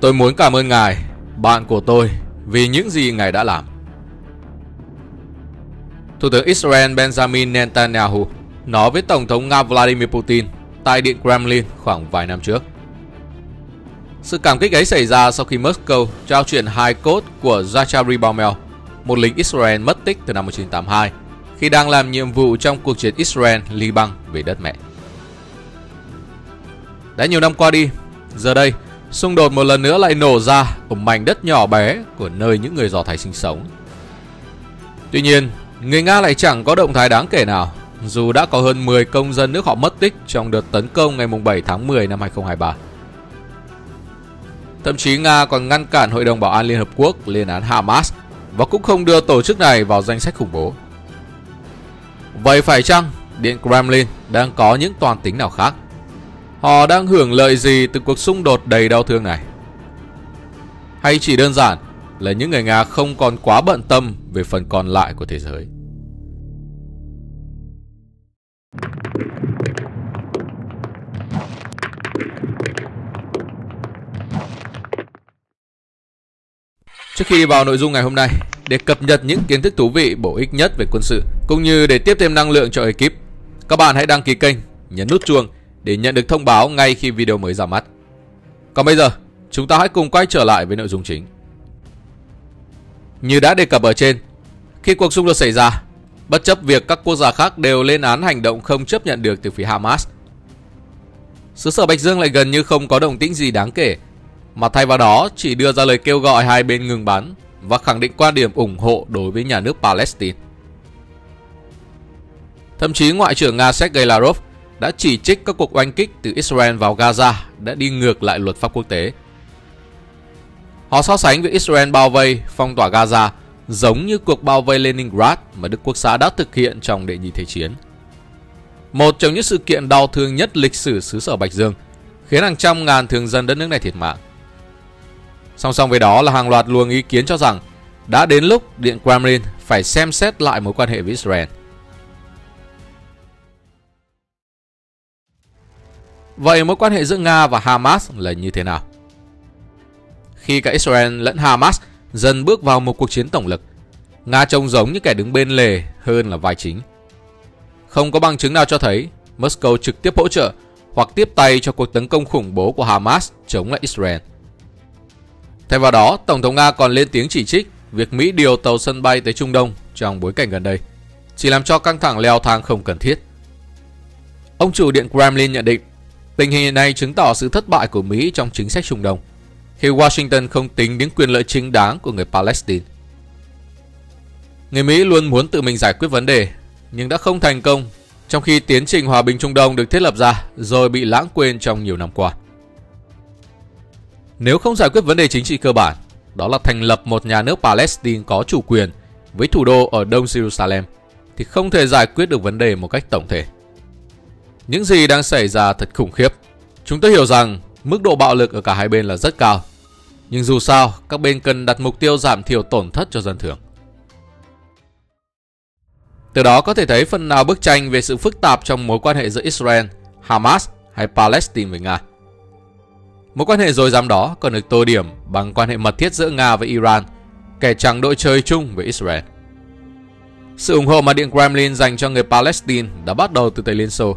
Tôi muốn cảm ơn ngài, bạn của tôi, vì những gì ngài đã làm. Thủ tướng Israel Benjamin Netanyahu nói với Tổng thống Nga Vladimir Putin tại Điện Kremlin khoảng vài năm trước. Sự cảm kích ấy xảy ra sau khi Moscow trao chuyển hai cốt của Zachary Baumel, một lính Israel mất tích từ năm 1982, khi đang làm nhiệm vụ trong cuộc chiến Israel-Liban về đất mẹ. Đã nhiều năm qua đi, giờ đây, xung đột một lần nữa lại nổ ra ở mảnh đất nhỏ bé của nơi những người Do Thái sinh sống. Tuy nhiên, người Nga lại chẳng có động thái đáng kể nào, dù đã có hơn 10 công dân nước họ mất tích trong đợt tấn công ngày 7 tháng 10 năm 2023. Thậm chí Nga còn ngăn cản Hội đồng Bảo an Liên Hợp Quốc lên án Hamas và cũng không đưa tổ chức này vào danh sách khủng bố. Vậy phải chăng Điện Kremlin đang có những toàn tính nào khác? Họ đang hưởng lợi gì từ cuộc xung đột đầy đau thương này? Hay chỉ đơn giản là những người Nga không còn quá bận tâm về phần còn lại của thế giới? Trước khi đi vào nội dung ngày hôm nay, để cập nhật những kiến thức thú vị bổ ích nhất về quân sự cũng như để tiếp thêm năng lượng cho ekip, các bạn hãy đăng ký kênh, nhấn nút chuông để nhận được thông báo ngay khi video mới ra mắt. Còn bây giờ, chúng ta hãy cùng quay trở lại với nội dung chính. Như đã đề cập ở trên, khi cuộc xung đột xảy ra, bất chấp việc các quốc gia khác đều lên án hành động không chấp nhận được từ phía Hamas, xứ sở Bạch Dương lại gần như không có động tĩnh gì đáng kể, mà thay vào đó chỉ đưa ra lời kêu gọi hai bên ngừng bắn và khẳng định quan điểm ủng hộ đối với nhà nước Palestine. Thậm chí Ngoại trưởng Nga Sergei Lavrov đã chỉ trích các cuộc oanh kích từ Israel vào Gaza đã đi ngược lại luật pháp quốc tế. Họ so sánh việc Israel bao vây, phong tỏa Gaza giống như cuộc bao vây Leningrad mà Đức Quốc xã đã thực hiện trong đệ nhị thế chiến. Một trong những sự kiện đau thương nhất lịch sử xứ sở Bạch Dương, khiến hàng trăm ngàn thường dân đất nước này thiệt mạng. Song song với đó là hàng loạt luồng ý kiến cho rằng đã đến lúc Điện Kremlin phải xem xét lại mối quan hệ với Israel. Vậy mối quan hệ giữa Nga và Hamas là như thế nào? Khi cả Israel lẫn Hamas dần bước vào một cuộc chiến tổng lực, Nga trông giống như kẻ đứng bên lề hơn là vai chính. Không có bằng chứng nào cho thấy Moscow trực tiếp hỗ trợ hoặc tiếp tay cho cuộc tấn công khủng bố của Hamas chống lại Israel. Thay vào đó, Tổng thống Nga còn lên tiếng chỉ trích việc Mỹ điều tàu sân bay tới Trung Đông trong bối cảnh gần đây, chỉ làm cho căng thẳng leo thang không cần thiết. Ông chủ Điện Kremlin nhận định Tình hình này chứng tỏ sự thất bại của Mỹ trong chính sách Trung Đông, khi Washington không tính đến quyền lợi chính đáng của người Palestine. Người Mỹ luôn muốn tự mình giải quyết vấn đề, nhưng đã không thành công, trong khi tiến trình hòa bình Trung Đông được thiết lập ra rồi bị lãng quên trong nhiều năm qua. Nếu không giải quyết vấn đề chính trị cơ bản, đó là thành lập một nhà nước Palestine có chủ quyền với thủ đô ở Đông Jerusalem, thì không thể giải quyết được vấn đề một cách tổng thể. Những gì đang xảy ra thật khủng khiếp. Chúng tôi hiểu rằng mức độ bạo lực ở cả hai bên là rất cao. Nhưng dù sao, các bên cần đặt mục tiêu giảm thiểu tổn thất cho dân thường. Từ đó có thể thấy phần nào bức tranh về sự phức tạp trong mối quan hệ giữa Israel, Hamas hay Palestine với Nga. Mối quan hệ dối dám đó còn được tô điểm bằng quan hệ mật thiết giữa Nga với Iran, kẻ chẳng đội chơi chung với Israel. Sự ủng hộ mà Điện Kremlin dành cho người Palestine đã bắt đầu từ tây Liên Xô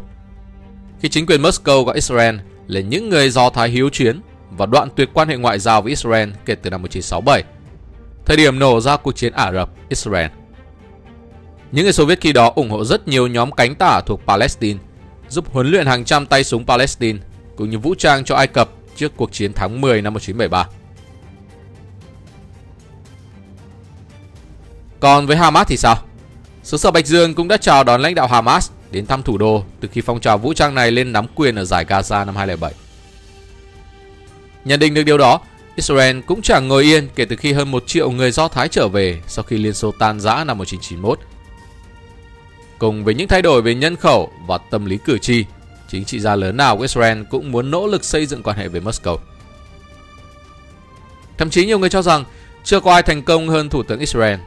khi chính quyền Moscow gọi Israel là những người Do Thái hiếu chiến và đoạn tuyệt quan hệ ngoại giao với Israel kể từ năm 1967, thời điểm nổ ra cuộc chiến Ả Rập-Israel. Những người Xô Viết khi đó ủng hộ rất nhiều nhóm cánh tả thuộc Palestine, giúp huấn luyện hàng trăm tay súng Palestine cũng như vũ trang cho Ai Cập trước cuộc chiến tháng 10 năm 1973. Còn với Hamas thì sao? Xứ sở Bạch Dương cũng đã chào đón lãnh đạo Hamas đến thăm thủ đô từ khi phong trào vũ trang này lên nắm quyền ở giải Gaza năm 2007. Nhận định được điều đó, Israel cũng chẳng ngồi yên kể từ khi hơn 1 triệu người Do Thái trở về sau khi Liên Xô tan rã năm 1991. Cùng với những thay đổi về nhân khẩu và tâm lý cử tri, chính trị gia lớn nào của Israel cũng muốn nỗ lực xây dựng quan hệ với Moscow. Thậm chí nhiều người cho rằng chưa có ai thành công hơn Thủ tướng Israel,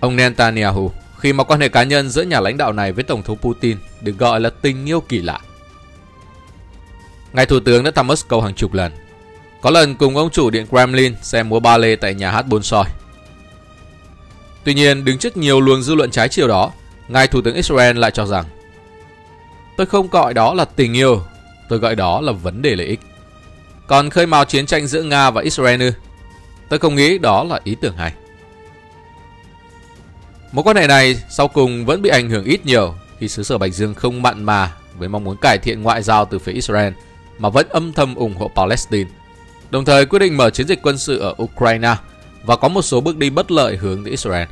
ông Netanyahu khi mà quan hệ cá nhân giữa nhà lãnh đạo này với Tổng thống Putin được gọi là tình yêu kỳ lạ. Ngài Thủ tướng đã thăm Moscow hàng chục lần. Có lần cùng ông chủ điện Kremlin xem múa ballet tại nhà hát Bolshoi. Tuy nhiên, đứng trước nhiều luồng dư luận trái chiều đó, Ngài Thủ tướng Israel lại cho rằng Tôi không gọi đó là tình yêu, tôi gọi đó là vấn đề lợi ích. Còn khơi mào chiến tranh giữa Nga và Israel ư? Tôi không nghĩ đó là ý tưởng hay. Mối quan hệ này sau cùng vẫn bị ảnh hưởng ít nhiều khi xứ sở Bạch Dương không mặn mà với mong muốn cải thiện ngoại giao từ phía Israel mà vẫn âm thầm ủng hộ Palestine, đồng thời quyết định mở chiến dịch quân sự ở Ukraine và có một số bước đi bất lợi hướng tới Israel.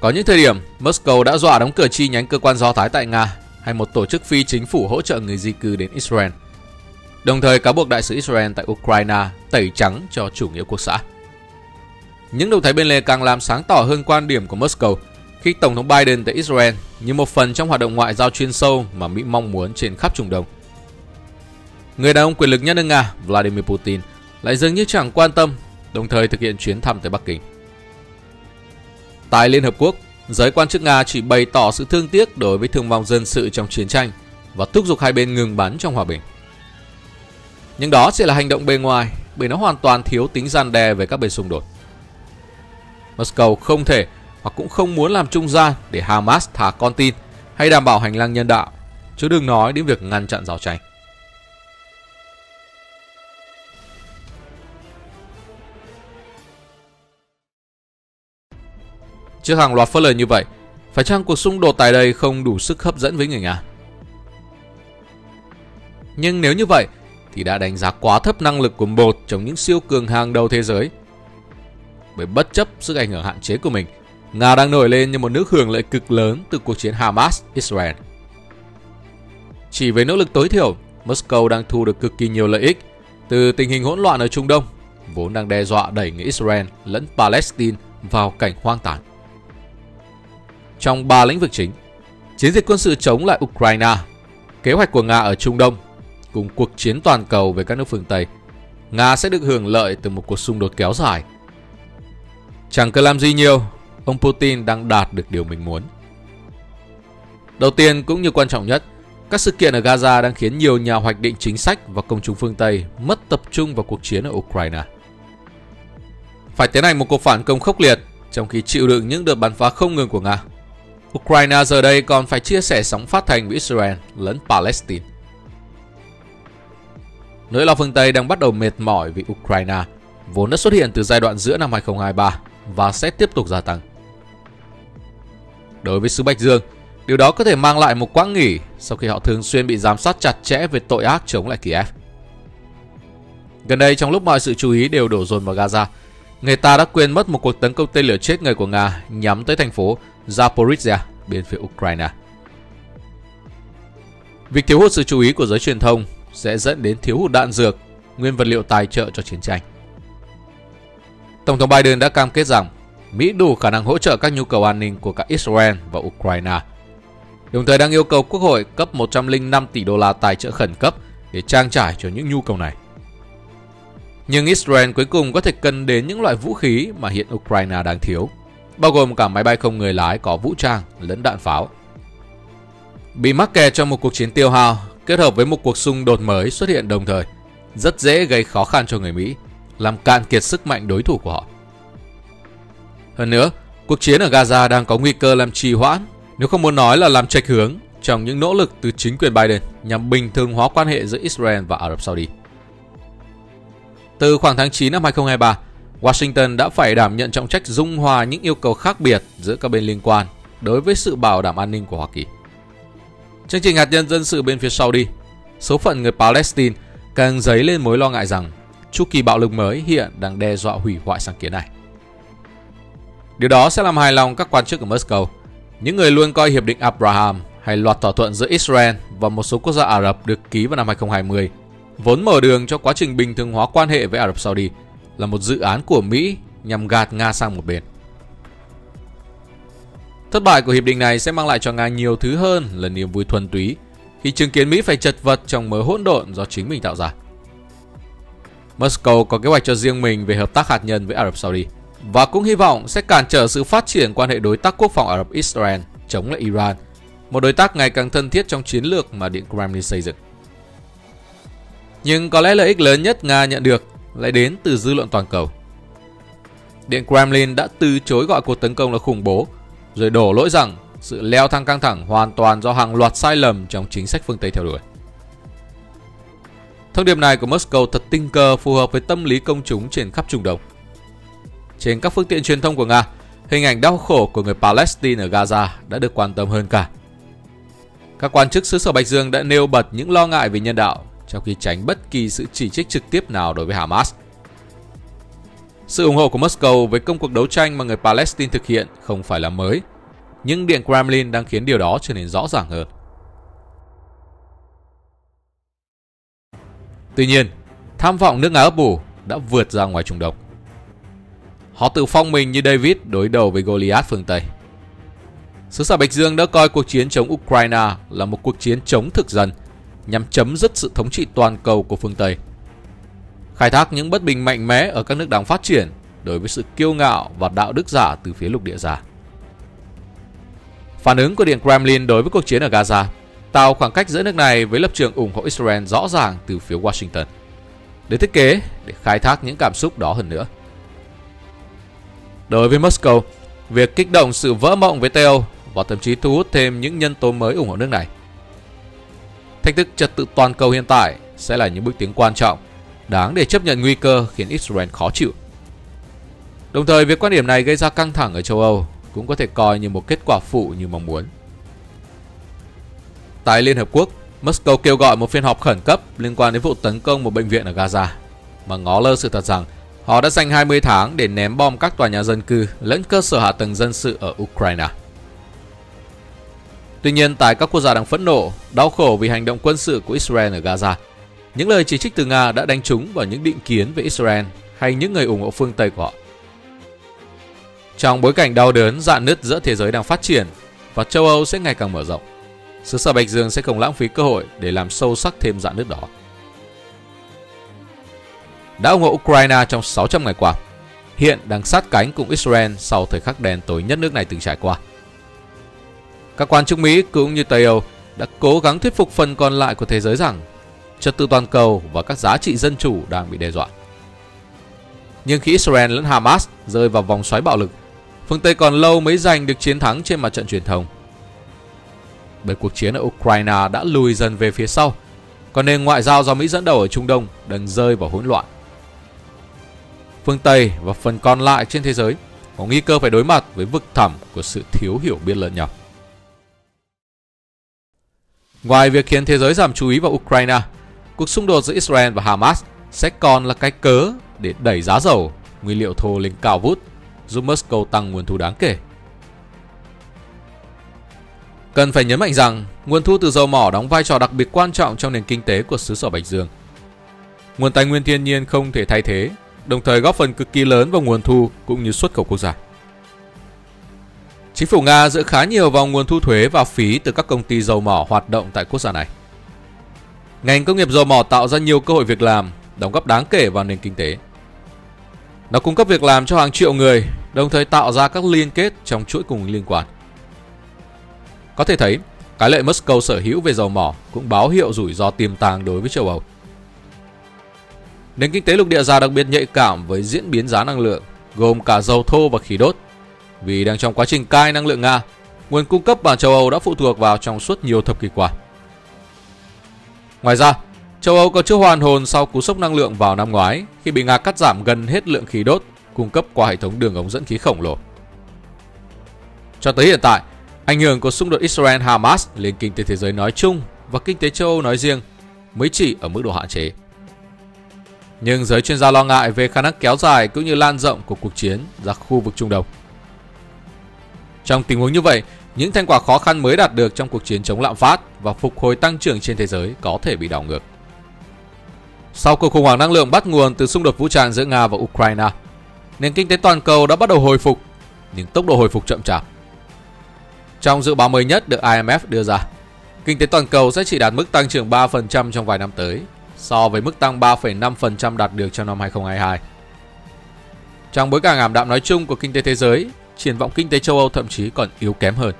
Có những thời điểm, Moscow đã dọa đóng cửa chi nhánh cơ quan Do Thái tại Nga hay một tổ chức phi chính phủ hỗ trợ người di cư đến Israel. Đồng thời cáo buộc đại sứ Israel tại Ukraine tẩy trắng cho chủ nghĩa quốc xã. Những động thái bên lề càng làm sáng tỏ hơn quan điểm của Moscow khi Tổng thống Biden tới Israel như một phần trong hoạt động ngoại giao chuyên sâu mà Mỹ mong muốn trên khắp Trung Đông. Người đàn ông quyền lực nhất nước Nga, Vladimir Putin, lại dường như chẳng quan tâm, đồng thời thực hiện chuyến thăm tới Bắc Kinh. Tại Liên Hợp Quốc, giới quan chức Nga chỉ bày tỏ sự thương tiếc đối với thương vong dân sự trong chiến tranh và thúc giục hai bên ngừng bắn trong hòa bình. Nhưng đó chỉ là hành động bề ngoài bởi nó hoàn toàn thiếu tính gian đe về các bên xung đột. Moscow không thể hoặc cũng không muốn làm trung gian để Hamas thả con tin hay đảm bảo hành lang nhân đạo, chứ đừng nói đến việc ngăn chặn giao tranh. Trước hàng loạt phớt lời như vậy, phải chăng cuộc xung đột tại đây không đủ sức hấp dẫn với người Nga? Nhưng nếu như vậy, thì đã đánh giá quá thấp năng lực của một trong những siêu cường hàng đầu thế giới. Bởi bất chấp sức ảnh hưởng hạn chế của mình, Nga đang nổi lên như một nước hưởng lợi cực lớn từ cuộc chiến Hamas-Israel. Chỉ với nỗ lực tối thiểu, Moscow đang thu được cực kỳ nhiều lợi ích từ tình hình hỗn loạn ở Trung Đông, vốn đang đe dọa đẩy người Israel lẫn Palestine vào cảnh hoang tàn. Trong ba lĩnh vực chính, chiến dịch quân sự chống lại Ukraine, kế hoạch của Nga ở Trung Đông cùng cuộc chiến toàn cầu với các nước phương Tây, Nga sẽ được hưởng lợi từ một cuộc xung đột kéo dài. Chẳng cần làm gì nhiều, ông Putin đang đạt được điều mình muốn. Đầu tiên cũng như quan trọng nhất, các sự kiện ở Gaza đang khiến nhiều nhà hoạch định chính sách và công chúng phương Tây mất tập trung vào cuộc chiến ở Ukraine. Phải tiến hành một cuộc phản công khốc liệt trong khi chịu đựng những đợt bắn phá không ngừng của Nga. Ukraine giờ đây còn phải chia sẻ sóng phát thanh với Israel lẫn Palestine. Nỗi lo phương Tây đang bắt đầu mệt mỏi vì Ukraine, vốn đã xuất hiện từ giai đoạn giữa năm 2023 và sẽ tiếp tục gia tăng. Đối với xứ Bạch Dương, điều đó có thể mang lại một quãng nghỉ sau khi họ thường xuyên bị giám sát chặt chẽ về tội ác chống lại Kiev. Gần đây trong lúc mọi sự chú ý đều đổ dồn vào Gaza, người ta đã quên mất một cuộc tấn công tên lửa chết người của Nga nhắm tới thành phố Zaporizhia bên phía Ukraine. Việc thiếu hụt sự chú ý của giới truyền thông sẽ dẫn đến thiếu hụt đạn dược, nguyên vật liệu tài trợ cho chiến tranh. Tổng thống Biden đã cam kết rằng Mỹ đủ khả năng hỗ trợ các nhu cầu an ninh của cả Israel và Ukraine. Đồng thời đang yêu cầu Quốc hội cấp 105 tỷ đô la tài trợ khẩn cấp để trang trải cho những nhu cầu này. Nhưng Israel cuối cùng có thể cần đến những loại vũ khí mà hiện Ukraine đang thiếu, bao gồm cả máy bay không người lái có vũ trang lẫn đạn pháo. Bị mắc kẹt trong một cuộc chiến tiêu hao kết hợp với một cuộc xung đột mới xuất hiện đồng thời, rất dễ gây khó khăn cho người Mỹ, làm cạn kiệt sức mạnh đối thủ của họ. Hơn nữa, cuộc chiến ở Gaza đang có nguy cơ làm trì hoãn, nếu không muốn nói là làm trạch hướng trong những nỗ lực từ chính quyền Biden nhằm bình thường hóa quan hệ giữa Israel và Ả Rập Saudi. Từ khoảng tháng 9 năm 2023, Washington đã phải đảm nhận trọng trách dung hòa những yêu cầu khác biệt giữa các bên liên quan đối với sự bảo đảm an ninh của Hoa Kỳ. Chương trình hạt nhân dân sự bên phía Saudi, số phận người Palestine càng dấy lên mối lo ngại rằng chu kỳ bạo lực mới hiện đang đe dọa hủy hoại sáng kiến này. Điều đó sẽ làm hài lòng các quan chức ở Moscow, những người luôn coi hiệp định Abraham hay loạt thỏa thuận giữa Israel và một số quốc gia Ả Rập được ký vào năm 2020, vốn mở đường cho quá trình bình thường hóa quan hệ với Ả Rập Saudi, là một dự án của Mỹ nhằm gạt Nga sang một bên. Thất bại của hiệp định này sẽ mang lại cho Nga nhiều thứ hơn là niềm vui thuần túy khi chứng kiến Mỹ phải chật vật trong mớ hỗn độn do chính mình tạo ra. Moscow có kế hoạch cho riêng mình về hợp tác hạt nhân với Ả Rập Saudi và cũng hy vọng sẽ cản trở sự phát triển quan hệ đối tác quốc phòng Ả Rập Israel chống lại Iran, một đối tác ngày càng thân thiết trong chiến lược mà Điện Kremlin xây dựng. Nhưng có lẽ lợi ích lớn nhất Nga nhận được lại đến từ dư luận toàn cầu. Điện Kremlin đã từ chối gọi cuộc tấn công là khủng bố, rồi đổ lỗi rằng sự leo thang căng thẳng hoàn toàn do hàng loạt sai lầm trong chính sách phương Tây theo đuổi. Thông điệp này của Moscow thật tinh cơ phù hợp với tâm lý công chúng trên khắp Trung Đông. Trên các phương tiện truyền thông của Nga, hình ảnh đau khổ của người Palestine ở Gaza đã được quan tâm hơn cả. Các quan chức xứ sở Bạch Dương đã nêu bật những lo ngại về nhân đạo trong khi tránh bất kỳ sự chỉ trích trực tiếp nào đối với Hamas. Sự ủng hộ của Moscow với công cuộc đấu tranh mà người Palestine thực hiện không phải là mới, nhưng Điện Kremlin đang khiến điều đó trở nên rõ ràng hơn. Tuy nhiên, tham vọng nước Nga ấp ủ đã vượt ra ngoài Trung Đông. Họ tự phong mình như David đối đầu với Goliath phương Tây. Sứ giả Bạch Dương đã coi cuộc chiến chống Ukraine là một cuộc chiến chống thực dân nhằm chấm dứt sự thống trị toàn cầu của phương Tây. Khai thác những bất bình mạnh mẽ ở các nước đang phát triển đối với sự kiêu ngạo và đạo đức giả từ phía lục địa giả. Phản ứng của Điện Kremlin đối với cuộc chiến ở Gaza tạo khoảng cách giữa nước này với lập trường ủng hộ Israel rõ ràng từ phía Washington, để thiết kế để khai thác những cảm xúc đó hơn nữa. Đối với Moscow, việc kích động sự vỡ mộng với Tây Âu và thậm chí thu hút thêm những nhân tố mới ủng hộ nước này. Thách thức trật tự toàn cầu hiện tại sẽ là những bước tiến quan trọng, đáng để chấp nhận nguy cơ khiến Israel khó chịu. Đồng thời, việc quan điểm này gây ra căng thẳng ở châu Âu cũng có thể coi như một kết quả phụ như mong muốn. Tại Liên Hợp Quốc, Moscow kêu gọi một phiên họp khẩn cấp liên quan đến vụ tấn công một bệnh viện ở Gaza, mà ngó lơ sự thật rằng họ đã dành 20 tháng để ném bom các tòa nhà dân cư lẫn cơ sở hạ tầng dân sự ở Ukraine. Tuy nhiên, tại các quốc gia đang phẫn nộ, đau khổ vì hành động quân sự của Israel ở Gaza, những lời chỉ trích từ Nga đã đánh trúng vào những định kiến về Israel hay những người ủng hộ phương Tây của họ. Trong bối cảnh đau đớn dạn nứt giữa thế giới đang phát triển và châu Âu sẽ ngày càng mở rộng, Sứ sở Bạch Dương sẽ không lãng phí cơ hội để làm sâu sắc thêm dạng nước đó. Đã ủng hộ Ukraine trong 600 ngày qua, hiện đang sát cánh cùng Israel sau thời khắc đen tối nhất nước này từng trải qua. Các quan chức Mỹ cũng như Tây Âu đã cố gắng thuyết phục phần còn lại của thế giới rằng trật tự toàn cầu và các giá trị dân chủ đang bị đe dọa. Nhưng khi Israel lẫn Hamas rơi vào vòng xoáy bạo lực, phương Tây còn lâu mới giành được chiến thắng trên mặt trận truyền thông. Bởi cuộc chiến ở Ukraine đã lùi dần về phía sau, còn nền ngoại giao do Mỹ dẫn đầu ở Trung Đông đang rơi vào hỗn loạn. Phương Tây và phần còn lại trên thế giới có nguy cơ phải đối mặt với vực thẳm của sự thiếu hiểu biết lẫn nhau. Ngoài việc khiến thế giới giảm chú ý vào Ukraine, cuộc xung đột giữa Israel và Hamas sẽ còn là cái cớ để đẩy giá dầu, nguyên liệu thô lên cao vút, giúp Moscow tăng nguồn thu đáng kể. Cần phải nhấn mạnh rằng, nguồn thu từ dầu mỏ đóng vai trò đặc biệt quan trọng trong nền kinh tế của xứ sở Bạch Dương. Nguồn tài nguyên thiên nhiên không thể thay thế, đồng thời góp phần cực kỳ lớn vào nguồn thu cũng như xuất khẩu quốc gia. Chính phủ Nga dựa khá nhiều vào nguồn thu thuế và phí từ các công ty dầu mỏ hoạt động tại quốc gia này. Ngành công nghiệp dầu mỏ tạo ra nhiều cơ hội việc làm, đóng góp đáng kể vào nền kinh tế. Nó cung cấp việc làm cho hàng triệu người, đồng thời tạo ra các liên kết trong chuỗi cung liên quan. Có thể thấy, cái lợi Moscow sở hữu về dầu mỏ cũng báo hiệu rủi ro tiềm tàng đối với châu Âu. Nền kinh tế lục địa già đặc biệt nhạy cảm với diễn biến giá năng lượng, gồm cả dầu thô và khí đốt, vì đang trong quá trình cai năng lượng Nga, nguồn cung cấp vào châu Âu đã phụ thuộc vào trong suốt nhiều thập kỷ qua. Ngoài ra, châu Âu còn chưa hoàn hồn sau cú sốc năng lượng vào năm ngoái khi bị Nga cắt giảm gần hết lượng khí đốt cung cấp qua hệ thống đường ống dẫn khí khổng lồ. Cho tới hiện tại, ảnh hưởng của xung đột Israel-Hamas lên kinh tế thế giới nói chung và kinh tế châu Âu nói riêng mới chỉ ở mức độ hạn chế. Nhưng giới chuyên gia lo ngại về khả năng kéo dài cũng như lan rộng của cuộc chiến ra khu vực Trung Đông. Trong tình huống như vậy, những thành quả khó khăn mới đạt được trong cuộc chiến chống lạm phát và phục hồi tăng trưởng trên thế giới có thể bị đảo ngược. Sau cuộc khủng hoảng năng lượng bắt nguồn từ xung đột vũ trang giữa Nga và Ukraine, nền kinh tế toàn cầu đã bắt đầu hồi phục, nhưng tốc độ hồi phục chậm chạp. Trong dự báo mới nhất được IMF đưa ra, kinh tế toàn cầu sẽ chỉ đạt mức tăng trưởng 3% trong vài năm tới, so với mức tăng 3,5% đạt được trong năm 2022. Trong bối cảnh ảm đạm nói chung của kinh tế thế giới, triển vọng kinh tế châu Âu thậm chí còn yếu kém hơn.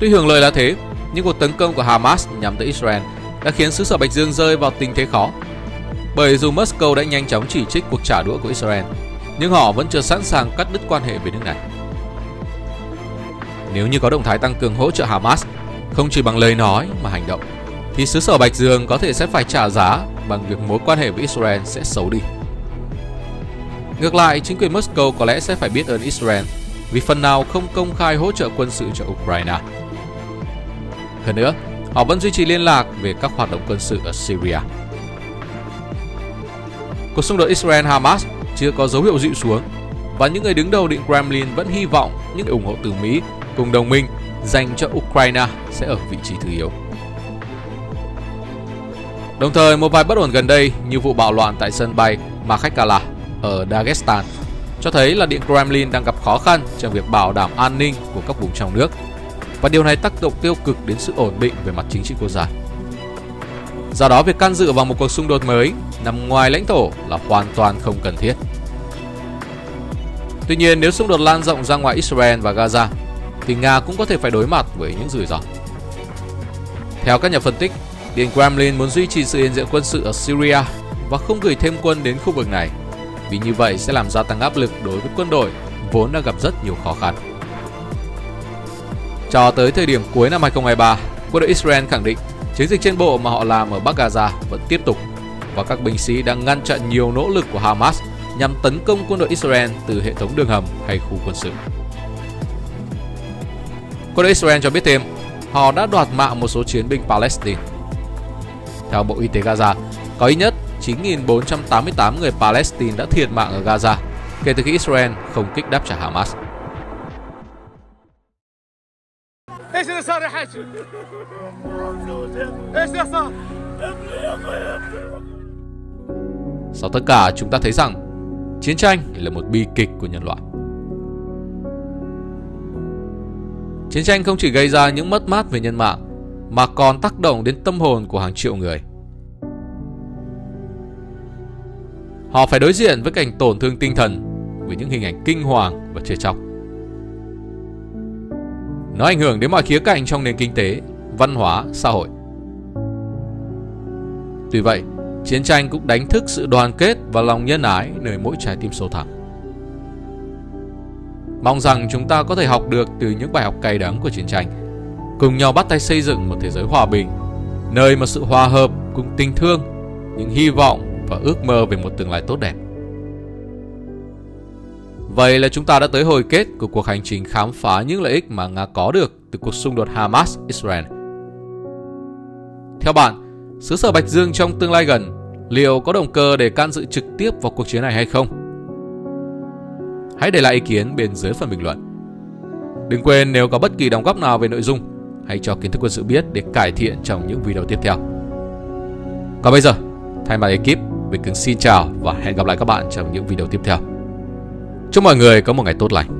Tuy hưởng lợi là thế, nhưng cuộc tấn công của Hamas nhằm tới Israel đã khiến xứ sở Bạch Dương rơi vào tình thế khó. Bởi dù Moscow đã nhanh chóng chỉ trích cuộc trả đũa của Israel, nhưng họ vẫn chưa sẵn sàng cắt đứt quan hệ với nước này. Nếu như có động thái tăng cường hỗ trợ Hamas, không chỉ bằng lời nói mà hành động, thì xứ sở Bạch Dương có thể sẽ phải trả giá bằng việc mối quan hệ với Israel sẽ xấu đi. Ngược lại, chính quyền Moscow có lẽ sẽ phải biết ơn Israel vì phần nào không công khai hỗ trợ quân sự cho Ukraine. Hơn nữa, họ vẫn duy trì liên lạc về các hoạt động quân sự ở Syria. Cuộc xung đột Israel-Hamas chưa có dấu hiệu dịu xuống và những người đứng đầu Điện Kremlin vẫn hy vọng những ủng hộ từ Mỹ cùng đồng minh dành cho Ukraine sẽ ở vị trí thứ yếu. Đồng thời, một vài bất ổn gần đây như vụ bạo loạn tại sân bay Makhachkala ở Dagestan cho thấy là Điện Kremlin đang gặp khó khăn trong việc bảo đảm an ninh của các vùng trong nước và điều này tác động tiêu cực đến sự ổn định về mặt chính trị quốc gia. Do đó, việc can dự vào một cuộc xung đột mới nằm ngoài lãnh thổ là hoàn toàn không cần thiết. Tuy nhiên, nếu xung đột lan rộng ra ngoài Israel và Gaza, thì Nga cũng có thể phải đối mặt với những rủi ro. Theo các nhà phân tích, Điện Kremlin muốn duy trì sự hiện diện quân sự ở Syria và không gửi thêm quân đến khu vực này, vì như vậy sẽ làm gia tăng áp lực đối với quân đội vốn đã gặp rất nhiều khó khăn. Cho tới thời điểm cuối năm 2023, quân đội Israel khẳng định chiến dịch trên bộ mà họ làm ở Bắc Gaza vẫn tiếp tục và các binh sĩ đang ngăn chặn nhiều nỗ lực của Hamas nhằm tấn công quân đội Israel từ hệ thống đường hầm hay khu quân sự. Quân đội Israel cho biết thêm, họ đã đoạt mạng một số chiến binh Palestine. Theo Bộ Y tế Gaza, có ít nhất 9.488 người Palestine đã thiệt mạng ở Gaza kể từ khi Israel không kích đáp trả Hamas. Sau tất cả, chúng ta thấy rằng chiến tranh là một bi kịch của nhân loại. Chiến tranh không chỉ gây ra những mất mát về nhân mạng, mà còn tác động đến tâm hồn của hàng triệu người. Họ phải đối diện với cảnh tổn thương tinh thần với những hình ảnh kinh hoàng và chết chóc. Nó ảnh hưởng đến mọi khía cạnh trong nền kinh tế, văn hóa, xã hội. Tuy vậy, chiến tranh cũng đánh thức sự đoàn kết và lòng nhân ái nơi mỗi trái tim sâu thẳm. Mong rằng chúng ta có thể học được từ những bài học cay đắng của chiến tranh, cùng nhau bắt tay xây dựng một thế giới hòa bình, nơi mà sự hòa hợp cùng tình thương, những hy vọng và ước mơ về một tương lai tốt đẹp. Vậy là chúng ta đã tới hồi kết của cuộc hành trình khám phá những lợi ích mà Nga có được từ cuộc xung đột Hamas-Israel. Theo bạn, xứ sở Bạch Dương trong tương lai gần liệu có động cơ để can dự trực tiếp vào cuộc chiến này hay không? Hãy để lại ý kiến bên dưới phần bình luận. Đừng quên nếu có bất kỳ đóng góp nào về nội dung, hãy cho kiến thức quân sự biết để cải thiện trong những video tiếp theo. Còn bây giờ, thay mặt ekip, mình kính xin chào và hẹn gặp lại các bạn trong những video tiếp theo. Chúc mọi người có một ngày tốt lành.